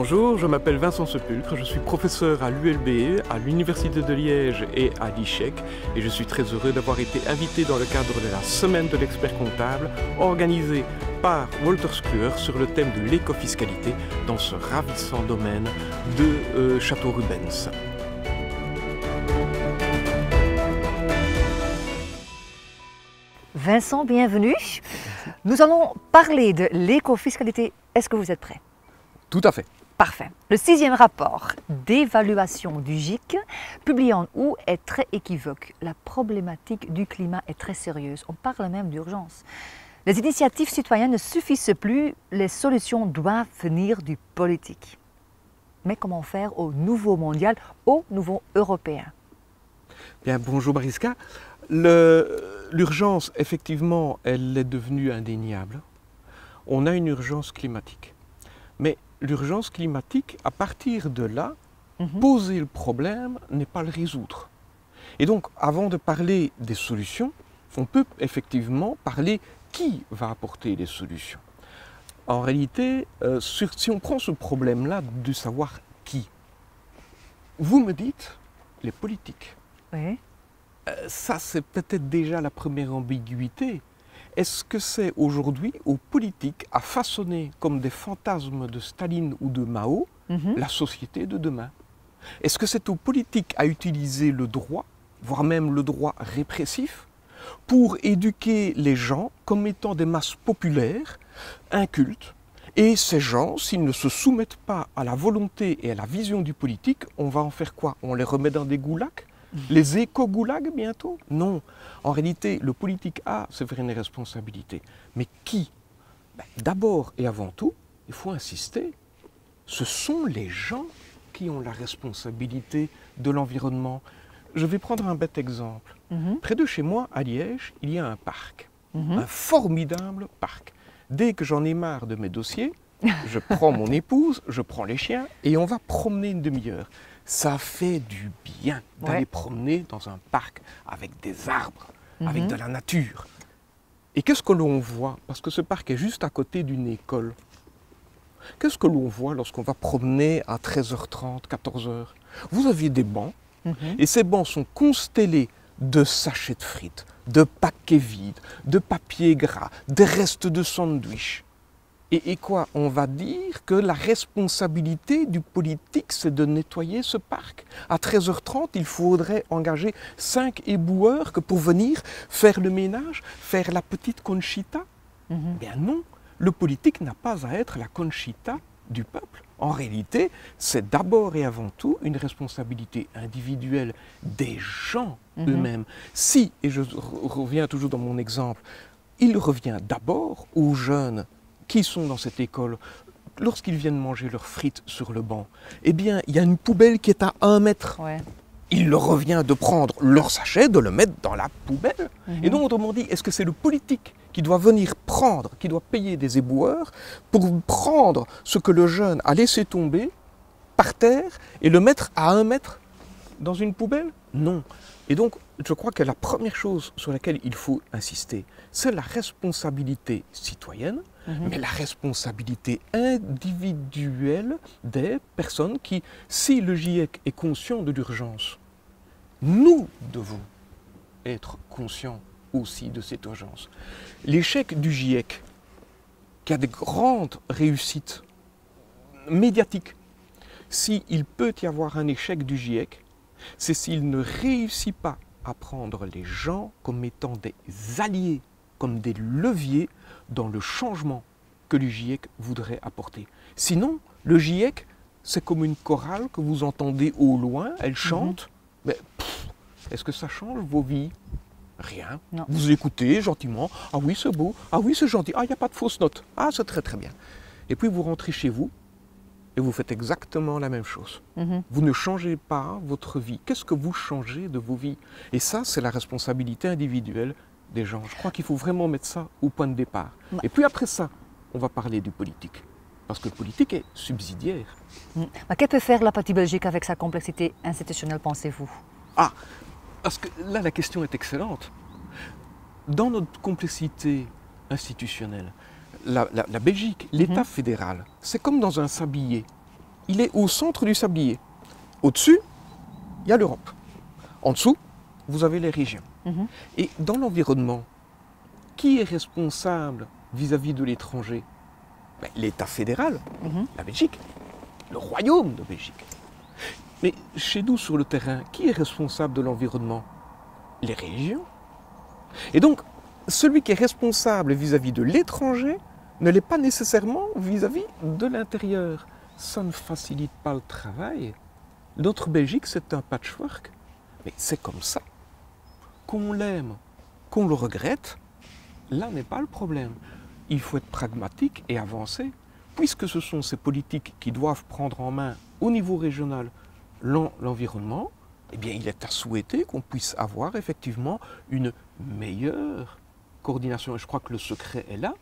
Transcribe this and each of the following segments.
Bonjour, je m'appelle Vincent Sepulcre, je suis professeur à l'ULBE, à l'Université de Liège et à l'ICHEC et je suis très heureux d'avoir été invité dans le cadre de la Semaine de l'expert comptable organisée par Walter Skluer sur le thème de l'écofiscalité dans ce ravissant domaine de euh, Château Rubens. Vincent, bienvenue. Nous allons parler de l'écofiscalité. Est-ce que vous êtes prêt? Tout à fait. Parfait. Le sixième rapport d'évaluation du GIC, publié en août, est très équivoque. La problématique du climat est très sérieuse. On parle même d'urgence. Les initiatives citoyennes ne suffisent plus, les solutions doivent venir du politique. Mais comment faire au nouveau mondial, au nouveau européen? Bien, bonjour Mariska. L'urgence, effectivement, elle est devenue indéniable. On a une urgence climatique. Mais l'urgence climatique, à partir de là, Mhm. poser le problème n'est pas le résoudre. Et donc, avant de parler des solutions, on peut effectivement parler qui va apporter les solutions. En réalité, euh, sur- si on prend ce problème-là de savoir qui, vous me dites les politiques. Oui. Euh, Ça, c'est peut-être déjà la première ambiguïté. Est-ce que c'est aujourd'hui aux politiques à façonner comme des fantasmes de Staline ou de Mao Mhm. la société de demain? Est-ce que c'est aux politiques à utiliser le droit, voire même le droit répressif, pour éduquer les gens comme étant des masses populaires, incultes Et ces gens, s'ils ne se soumettent pas à la volonté et à la vision du politique, on va en faire quoi? On les remet dans des goulags? Les éco-goulags bientôt? Non. En réalité, le politique a, c'est vrai, une responsabilité. Mais qui? Ben, D'abord et avant tout, il faut insister, ce sont les gens qui ont la responsabilité de l'environnement. Je vais prendre un bête exemple. Mhm. Près de chez moi, à Liège, il y a un parc, Mhm. un formidable parc. Dès que j'en ai marre de mes dossiers, je prends mon épouse, je prends les chiens et on va promener une demi-heure. Ça fait du bien d'aller Ouais. promener dans un parc avec des arbres, avec Mhm. de la nature. Et qu'est-ce que l'on voit? Parce que ce parc est juste à côté d'une école. Qu'est-ce que l'on voit lorsqu'on va promener à 13h30, 14h Vous aviez des bancs, Mhm. et ces bancs sont constellés de sachets de frites, de paquets vides, de papier gras, des restes de sandwich. Et, et quoi On va dire que la responsabilité du politique, c'est de nettoyer ce parc. À 13h30, il faudrait engager cinq éboueurs que pour venir faire le ménage, faire la petite conchita. Mhm. Bien non, le politique n'a pas à être la conchita du peuple. En réalité, c'est d'abord et avant tout une responsabilité individuelle des gens Mhm. eux-mêmes. Si, et je re- reviens toujours dans mon exemple, il revient d'abord aux jeunes qui sont dans cette école, lorsqu'ils viennent manger leurs frites sur le banc, eh bien, il y a une poubelle qui est à un mètre Ouais. il leur revient de prendre leur sachet, de le mettre dans la poubelle. Mhm. Et donc, autrement dit, est-ce que c'est le politique qui doit venir prendre, qui doit payer des éboueurs pour prendre ce que le jeune a laissé tomber par terre et le mettre à un mètre dans une poubelle? Non. Et donc, je crois que la première chose sur laquelle il faut insister, c'est la responsabilité citoyenne, Mhm. mais la responsabilité individuelle des personnes qui, si le GIEC est conscient de l'urgence, nous devons être conscients aussi de cette urgence. L'échec du GIEC, qui a des grandes réussites médiatiques, s'il peut y avoir un échec du GIEC, c'est s'il ne réussit pas à prendre les gens comme étant des alliés, comme des leviers dans le changement que le GIEC voudrait apporter. Sinon, le GIEC, c'est comme une chorale que vous entendez au loin, elle chante, mais pff, est-ce que ça change vos vies? Rien. Non. Vous écoutez gentiment, ah oui c'est beau, ah oui c'est gentil, ah il n'y a pas de fausses notes, ah c'est très très bien. Et puis vous rentrez chez vous et vous faites exactement la même chose. Mhm. Vous ne changez pas votre vie. Qu'est-ce que vous changez de vos vies? Et ça, c'est la responsabilité individuelle des gens. Je crois qu'il faut vraiment mettre ça au point de départ. Et puis après ça, on va parler du politique. Parce que le politique est subsidiaire. Mais que peut faire la partie Belgique avec sa complexité institutionnelle, pensez-vous? Ah, parce que là, la question est excellente. Dans notre complexité institutionnelle, la, la- la Belgique, l'État fédéral, c'est comme dans un sablier. il est au centre du sablier. Au-dessus, il y a l'Europe. En dessous, vous avez les régions. Et dans l'environnement, qui est responsable vis-à-vis de l'étranger? Ben, L'État fédéral, la Belgique, le royaume de Belgique. Mais chez nous, sur le terrain, qui est responsable de l'environnement? Les régions. Et donc, celui qui est responsable vis-à-vis de l'étranger ne l'est pas nécessairement vis-à-vis de l'intérieur. Ça ne facilite pas le travail. Notre Belgique, c'est un patchwork. Mais c'est comme ça. Qu'on l'aime, qu'on le regrette, là n'est pas le problème. Il faut être pragmatique et avancer, puisque ce sont ces politiques qui doivent prendre en main au niveau régional l'en- l'environnement, eh bien il est à souhaiter qu'on puisse avoir effectivement une meilleure coordination. Et je crois que le secret est là.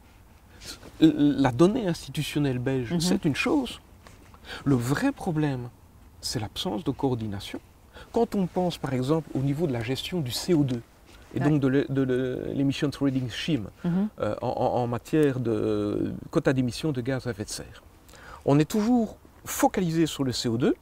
La donnée institutionnelle belge, Mhm. c'est une chose. Le vrai problème, c'est l'absence de coordination. Quand on pense par exemple au niveau de la gestion du CO2 et donc de l'emission trading scheme Mhm. euh, en, matière de quota d'émission de gaz à effet de serre, on est toujours focalisé sur le CO2,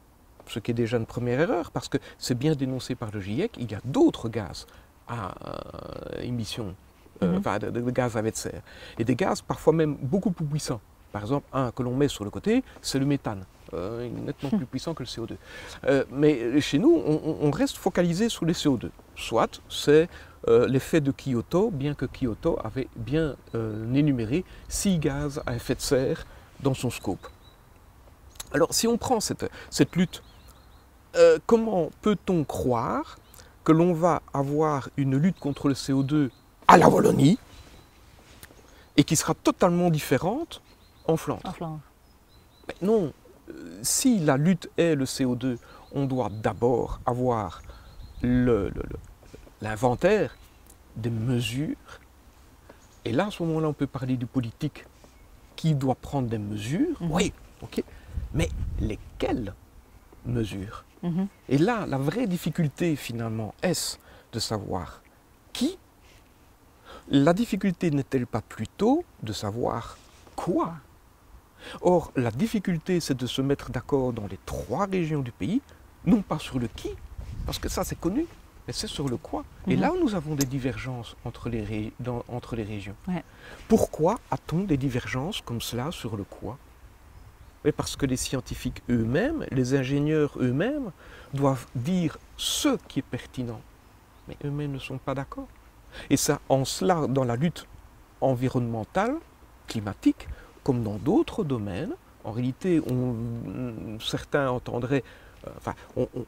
ce qui est déjà une première erreur parce que c'est bien dénoncé par le GIEC, il y a d'autres gaz à euh, émission euh, Mhm. enfin, de gaz à effet de serre et des gaz parfois même beaucoup plus puissants. Par exemple, un que l'on met sur le côté, c'est le méthane, euh, nettement plus puissant que le CO2. Euh, mais chez nous, on, reste focalisé sur les CO2. Soit c'est euh, l'effet de Kyoto, bien que Kyoto avait bien énuméré six gaz à effet de serre dans son scope. Alors si on prend cette, cette lutte, comment peut-on croire que l'on va avoir une lutte contre le CO2 à la Wallonie et qui sera totalement différente en Flandre? En Flandre. mais non, si la lutte est le CO2, on doit d'abord avoir l'inventaire des mesures. Et là, à ce moment-là, on peut parler du politique qui doit prendre des mesures. Mhm. Oui, ok. Mais lesquelles mesures Mhm. Et là, la vraie difficulté, finalement, est de savoir qui? La difficulté n'est-elle pas plutôt de savoir quoi? Or, la difficulté, c'est de se mettre d'accord dans les trois régions du pays, non pas sur le qui, parce que ça c'est connu, mais c'est sur le quoi. Et Mhm. là où nous avons des divergences entre les, ré- dans- entre les régions. Ouais. Pourquoi a-t-on des divergences comme cela sur le quoi? Mais parce que les scientifiques eux-mêmes, les ingénieurs eux-mêmes, doivent dire ce qui est pertinent. Mais eux-mêmes ne sont pas d'accord. Et ça, en cela, dans la lutte environnementale, climatique, comme dans d'autres domaines, en réalité, on- certains entendraient euh, enfin, on- on-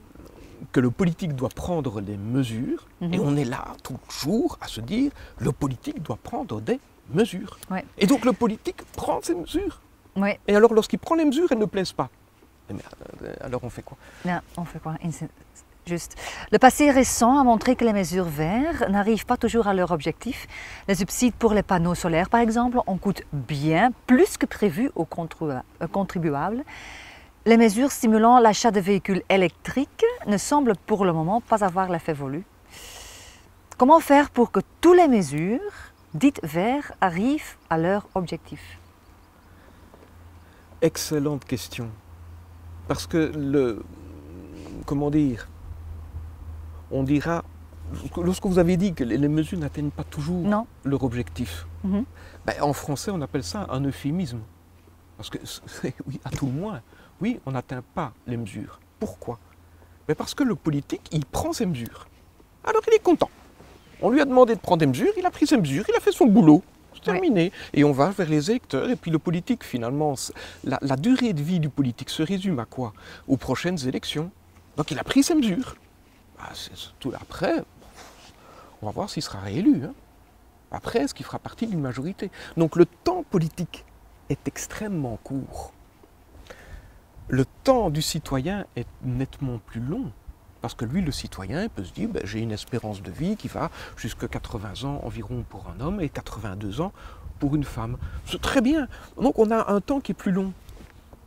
que le politique doit prendre des mesures, et Mhm. on est là toujours à se dire, le politique doit prendre des mesures. Ouais. Et donc le politique prend ces mesures. Ouais. Et alors lorsqu'il prend les mesures, elles ne plaisent pas. Eh euh, alors on fait quoi? On fait quoi? Le passé récent a montré que les mesures vertes n'arrivent pas toujours à leur objectif. Les subsides pour les panneaux solaires, par exemple, en coûtent bien plus que prévu aux euh, contribuables. Les mesures stimulant l'achat de véhicules électriques ne semblent pour le moment pas avoir l'effet voulu. Comment faire pour que toutes les mesures dites vertes arrivent à leur objectif? Excellente question. Parce que le. Comment dire On dira. Lorsque vous avez dit que les mesures n'atteignent pas toujours Non leur objectif, Mhm. ben, en français on appelle ça un euphémisme. Parce que, oui, à tout le moins, oui, on n'atteint pas les mesures. Pourquoi? Mais Parce que le politique, il prend ses mesures. Alors il est content. On lui a demandé de prendre des mesures, il a pris ses mesures, il a fait son boulot. C'est Ouais. terminé. Et on va vers les électeurs. Et puis le politique, finalement, la durée de vie du politique se résume à quoi? Aux prochaines élections. Donc il a pris ses mesures. Bah, tout après, on va voir s'il sera réélu. hein. Après, est-ce qu'il fera partie d'une majorité? Donc le temps politique est extrêmement court. Le temps du citoyen est nettement plus long. Parce que lui, le citoyen, il peut se dire, ben, j'ai une espérance de vie qui va jusqu'à 80 ans environ pour un homme et 82 ans pour une femme. C'est très bien. Donc on a un temps qui est plus long.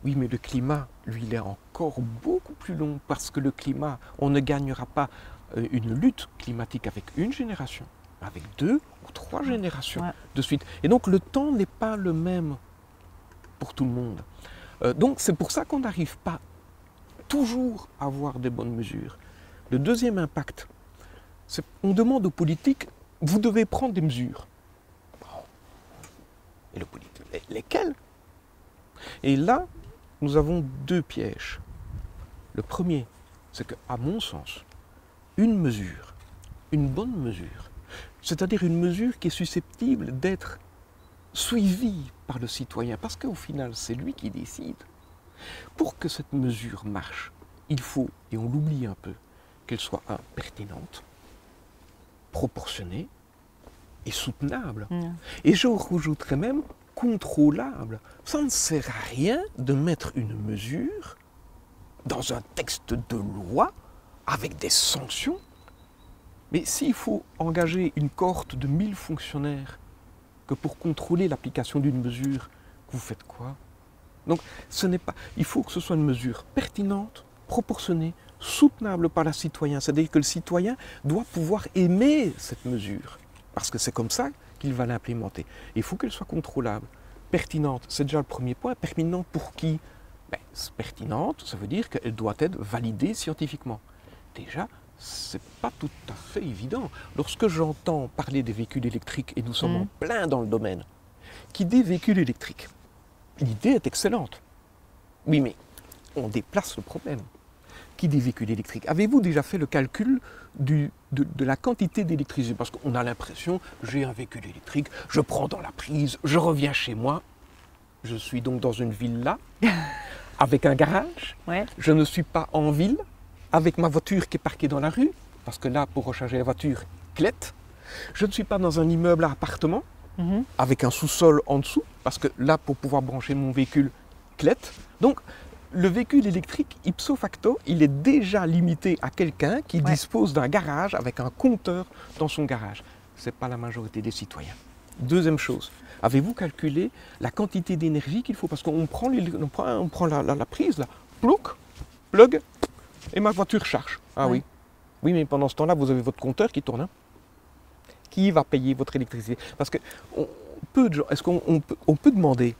Oui, mais le climat, lui, il est encore beaucoup plus long parce que le climat, on ne gagnera pas euh, une lutte climatique avec une génération, avec deux ou trois générations Ouais. de suite. Et donc le temps n'est pas le même pour tout le monde. Euh, donc c'est pour ça qu'on n'arrive pas toujours à avoir des bonnes mesures. Le deuxième impact, c'est on demande aux politiques, vous devez prendre des mesures. Et le politique, les- lesquelles Et là, nous avons deux pièges. Le premier, c'est que, à mon sens, une mesure, une bonne mesure, c'est-à-dire une mesure qui est susceptible d'être suivie par le citoyen, parce qu'au final, c'est lui qui décide. Pour que cette mesure marche, il faut, et on l'oublie un peu, qu'elle soit un, pertinente, proportionnée et soutenable. Mm. Et je rajouterais même contrôlable. Ça ne sert à rien de mettre une mesure dans un texte de loi avec des sanctions. Mais s'il faut engager une cohorte de 1000 fonctionnaires que pour contrôler l'application d'une mesure, vous faites quoi? Donc ce n'est pas. Il faut que ce soit une mesure pertinente, proportionnée, soutenable par le citoyen. C'est-à-dire que le citoyen doit pouvoir aimer cette mesure. Parce que c'est comme ça qu'il va l'implémenter. Il faut qu'elle soit contrôlable. Pertinente, c'est déjà le premier point. Pertinente pour qui? Pertinente, ça veut dire qu'elle doit être validée scientifiquement. Déjà, c'est pas tout à fait évident. Lorsque j'entends parler des véhicules électriques, et nous sommes en plein dans le domaine, qui dit véhicules électriques, l'idée est excellente. Oui, mais on déplace le problème. Qui dit véhicule électrique Avez-vous déjà fait le calcul du- de, de la quantité d'électricité? Parce qu'on a l'impression, j'ai un véhicule électrique, je prends dans la prise, je reviens chez moi. Je suis donc dans une villa, avec un garage. Ouais. Je ne suis pas en ville, avec ma voiture qui est parquée dans la rue, parce que là, pour recharger la voiture, clette. Je ne suis pas dans un immeuble à appartement, Mhm. avec un sous-sol en dessous, parce que là, pour pouvoir brancher mon véhicule, clette. Donc, le véhicule électrique, ipso facto, il est déjà limité à quelqu'un qui Ouais. dispose d'un garage avec un compteur dans son garage. Ce n'est pas la majorité des citoyens. Deuxième chose, avez-vous calculé la quantité d'énergie qu'il faut? Parce qu'on prend, les- on prend, on prend la, la- la prise, là, plouc, plug, et ma voiture charge. Ah oui. Oui, mais pendant ce temps-là, vous avez votre compteur qui tourne. hein. Qui va payer votre électricité? Parce que on- peu de gens, est-ce qu'on on peut, on peut demander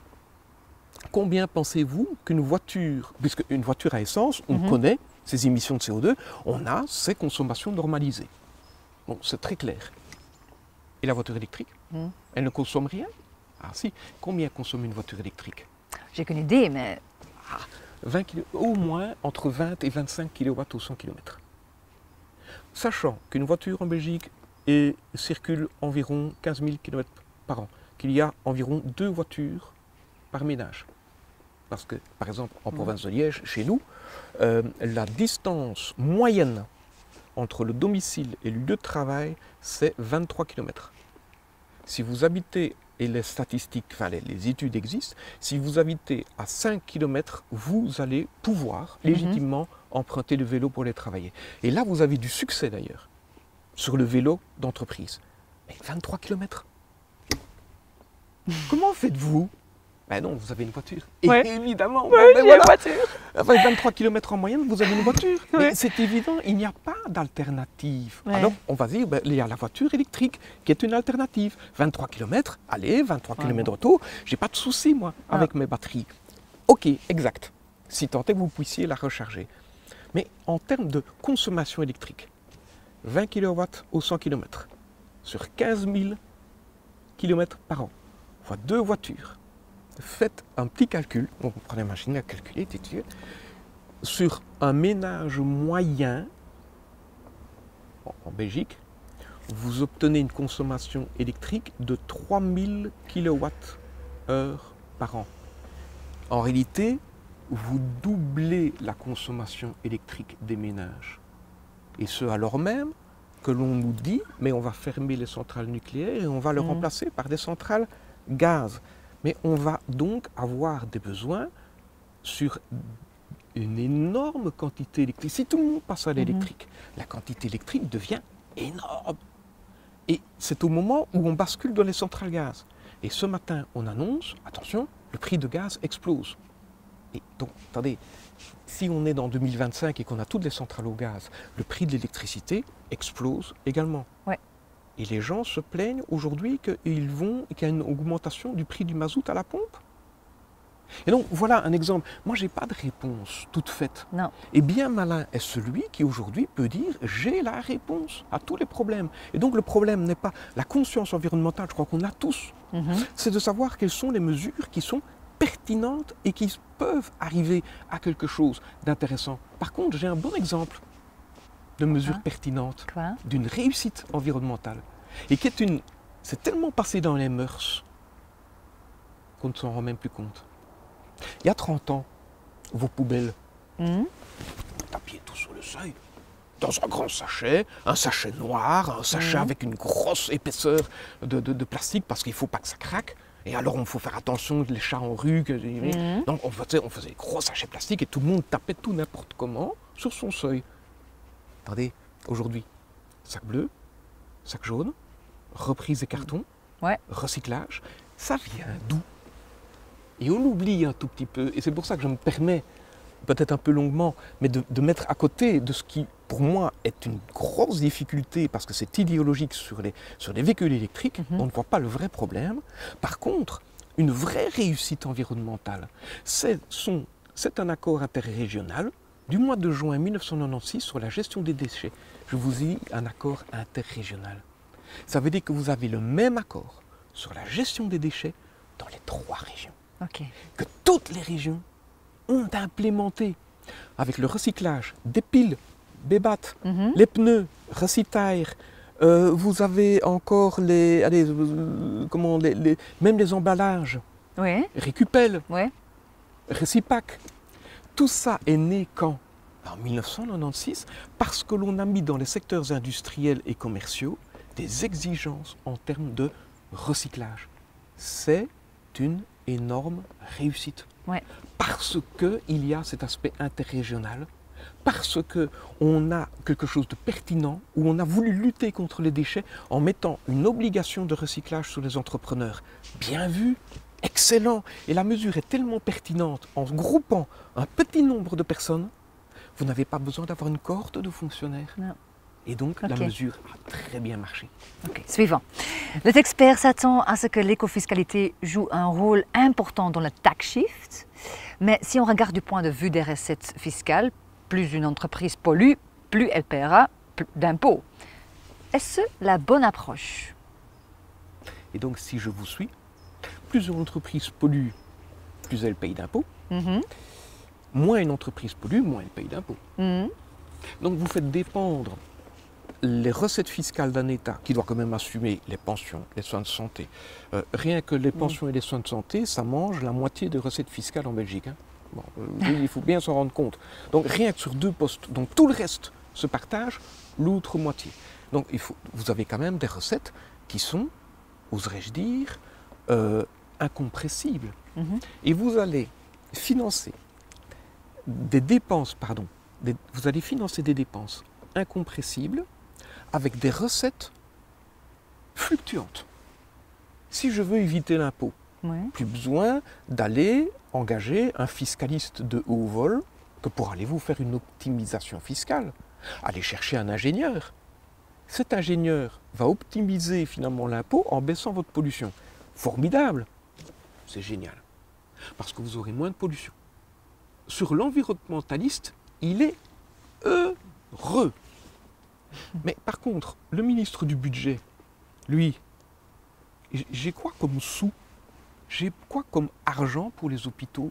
combien pensez-vous qu'une voiture, puisque une voiture à essence, on Mhm. connaît ses émissions de CO2, on a ses consommations normalisées. Bon, c'est très clair. Et la voiture électrique? Mhm. Elle ne consomme rien Ah si, combien consomme une voiture électrique? J'ai qu'une idée, mais 20 kilo- Au moins entre 20 et 25 kW au 100 km. Sachant qu'une voiture en Belgique circule environ 15 000 km par an, qu'il y a environ deux voitures par ménage. Parce que, par exemple, en Mhm. province de Liège, chez nous, euh, la distance moyenne entre le domicile et le lieu de travail, c'est 23 km. Si vous habitez, et les statistiques, enfin les, études existent, si vous habitez à 5 km, vous allez pouvoir Mhm. légitimement emprunter le vélo pour aller travailler. Et là, vous avez du succès d'ailleurs, sur le vélo d'entreprise. Mais 23 km Comment faites-vous Ben non, vous avez une voiture. Et Ouais. évidemment, Ouais, ben j'ai voilà. une voiture. Avec 23 km en moyenne, vous avez une voiture. Ouais. C'est évident, il n'y a pas d'alternative. Alors, on va dire, ben, il y a la voiture électrique qui est une alternative. 23 km, allez, 23 Ouais, km bon. d'auto, j'ai pas de souci, moi, Ah. avec mes batteries. Ok, exact. Si tant est que vous puissiez la recharger. Mais en termes de consommation électrique, 20 kW au 100 km, sur 15 000 km par an, fois deux voitures, faites un petit calcul, donc vous prenez la machine à calculer, sur un ménage moyen en, Belgique, vous obtenez une consommation électrique de 3000 kWh par an. En réalité, vous doublez la consommation électrique des ménages. Et ce, alors même que l'on nous dit, mais on va fermer les centrales nucléaires et on va le Mhm. remplacer par des centrales gaz. Mais on va donc avoir des besoins sur une énorme quantité électrique. Si tout le monde passe à l'électrique, la quantité électrique devient énorme. Et c'est au moment où on bascule dans les centrales gaz. Et ce matin, on annonce, attention, le prix de gaz explose. Et donc, attendez, si on est dans 2025 et qu'on a toutes les centrales au gaz, le prix de l'électricité explose également. Ouais. Et les gens se plaignent aujourd'hui qu'ils vont, qu'il y a une augmentation du prix du mazout à la pompe. Et donc voilà un exemple. Moi, je n'ai pas de réponse toute faite. Non. Et bien malin est celui qui aujourd'hui peut dire j'ai la réponse à tous les problèmes. Et donc le problème n'est pas la conscience environnementale, je crois qu'on a tous. Mhm. C'est de savoir quelles sont les mesures qui sont pertinentes et qui peuvent arriver à quelque chose d'intéressant. Par contre, j'ai un bon exemple de mesure Ah. pertinente, Quoi? d'une réussite environnementale. Et qui est une. C'est tellement passé dans les mœurs qu'on ne s'en rend même plus compte. Il y a 30 ans, vos poubelles, Mhm. tapiez tout sur le seuil. Dans un grand sachet, un sachet noir, un sachet Mhm. avec une grosse épaisseur de, de- de plastique parce qu'il ne faut pas que ça craque. Et alors, il faut faire attention, les chats en rue. que- Mhm. Donc, on faisait, on faisait des gros sachets plastiques et tout le monde tapait tout n'importe comment sur son seuil. Attendez, aujourd'hui, sac bleu, sac jaune, reprise des cartons, Ouais. recyclage, ça vient d'où? Et on oublie un tout petit peu, et c'est pour ça que je me permets, peut-être un peu longuement, mais de, de mettre à côté de ce qui, pour moi, est une grosse difficulté, parce que c'est idéologique sur les, sur les véhicules électriques, Mhm. on ne voit pas le vrai problème. Par contre, une vraie réussite environnementale, c'est un accord interrégional du mois de juin 1996 sur la gestion des déchets. Je vous ai un accord interrégional. Ça veut dire que vous avez le même accord sur la gestion des déchets dans les trois régions. Que toutes les régions ont implémenté avec le recyclage des piles, des battes, Mhm. les pneus, recytaire. euh, vous avez encore les, allez, euh, comment, les- les- même les emballages, Oui, récupel, oui. Récipac. Tout ça est né quand? En 1996, parce que l'on a mis dans les secteurs industriels et commerciaux des exigences en termes de recyclage. C'est une énorme réussite. Ouais. Parce qu'il y a cet aspect interrégional, parce qu'on a quelque chose de pertinent, où on a voulu lutter contre les déchets en mettant une obligation de recyclage sur les entrepreneurs. Bien vu, excellent. Et la mesure est tellement pertinente en groupant un petit nombre de personnes, vous n'avez pas besoin d'avoir une cohorte de fonctionnaires. Non. Et donc la mesure a très bien marché. Ok, Suivant. Le expert s'attend à ce que l'écofiscalité joue un rôle important dans le tax shift, mais si on regarde du point de vue des recettes fiscales, plus une entreprise pollue, plus elle paiera d'impôts. Est-ce la bonne approche? Et donc si je vous suis, plus une entreprise pollue, plus elle paye d'impôts. Mhm, Moins une entreprise pollue, moins elle paye d'impôts. mhm, Donc vous faites dépendre les recettes fiscales d'un État qui doit quand même assumer les pensions, les soins de santé. Euh, rien que les pensions et les soins de santé, ça mange la moitié des recettes fiscales en Belgique. hein. Bon, euh, il faut bien s'en rendre compte. Donc rien que sur deux postes, donc tout le reste se partage l'autre moitié. Donc il faut, vous avez quand même des recettes qui sont, oserais-je dire, euh, incompressibles. mhm. Et vous allez financer des dépenses, pardon, des- vous allez financer des dépenses incompressibles avec des recettes fluctuantes. Si je veux éviter l'impôt, Ouais. plus besoin d'aller engager un fiscaliste de haut vol que pour aller vous faire une optimisation fiscale. Allez chercher un ingénieur. Cet ingénieur va optimiser finalement l'impôt en baissant votre pollution. Formidable. C'est génial. Parce que vous aurez moins de pollution. Sur l'environnementaliste, il est heureux. Mais par contre, le ministre du budget, lui, j'ai quoi comme sous? J'ai quoi comme argent pour les hôpitaux?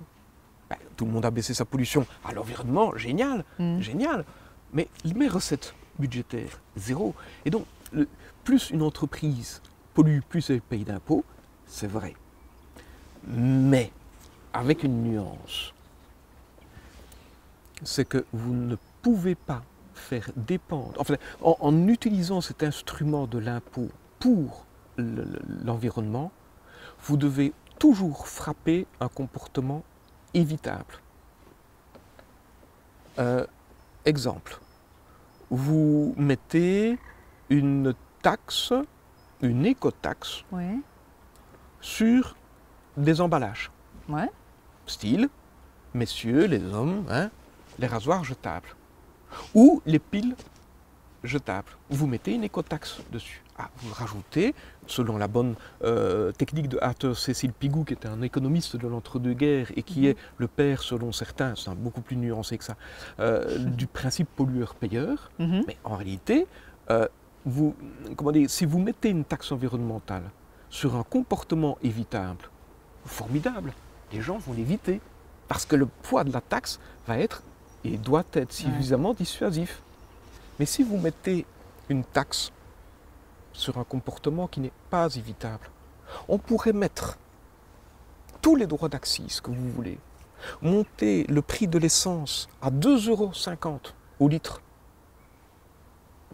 Ben, Tout le monde a baissé sa pollution. À l'environnement, génial, Mhm. génial. Mais mes recettes budgétaires, zéro. Et donc, le- plus une entreprise pollue, plus elle paye d'impôts, c'est vrai. Mais, avec une nuance, c'est que vous ne pouvez pas faire dépendre, enfin, en, en utilisant cet instrument de l'impôt pour le- le- l'environnement, vous devez toujours frapper un comportement évitable. Euh, exemple, vous mettez une taxe, une écotaxe Ouais. sur des emballages. Ouais. Style, messieurs, les hommes, hein, les rasoirs jetables. Ou les piles jetables. Vous mettez une écotaxe dessus. Ah, vous rajoutez, selon la bonne euh, technique de Arthur Cécile Pigou, qui était un économiste de l'entre-deux-guerres et qui Mhm. est le père, selon certains, c'est un beaucoup plus nuancé que ça, euh, du principe pollueur-payeur. Mhm. Mais en réalité, euh, vous, comment dire, si vous mettez une taxe environnementale sur un comportement évitable, formidable, les gens vont l'éviter. Parce que le poids de la taxe va être et doit être suffisamment dissuasif. Mais si vous mettez une taxe sur un comportement qui n'est pas évitable, on pourrait mettre tous les droits d'accise que vous voulez, monter le prix de l'essence à 2,50 euros au litre.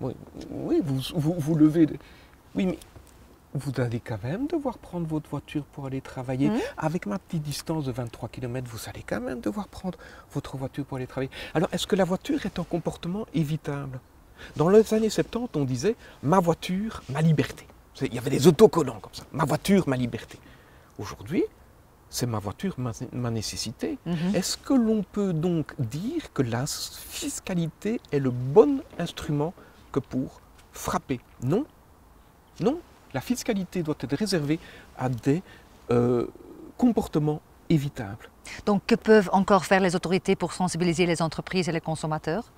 Oui, oui, vous, vous, vous levez. Oui, mais vous allez quand même devoir prendre votre voiture pour aller travailler. Mhm. Avec ma petite distance de 23 km, vous allez quand même devoir prendre votre voiture pour aller travailler. Alors, est-ce que la voiture est un comportement évitable? Dans les années 70, on disait ma voiture, ma liberté. Il y avait des autocollants comme ça. Ma voiture, ma liberté. Aujourd'hui, c'est ma voiture, ma, ma nécessité. Mhm. Est-ce que l'on peut donc dire que la fiscalité est le bon instrument que pour frapper? Non. Non. La fiscalité doit être réservée à des euh, comportements évitables. Donc, que peuvent encore faire les autorités pour sensibiliser les entreprises et les consommateurs?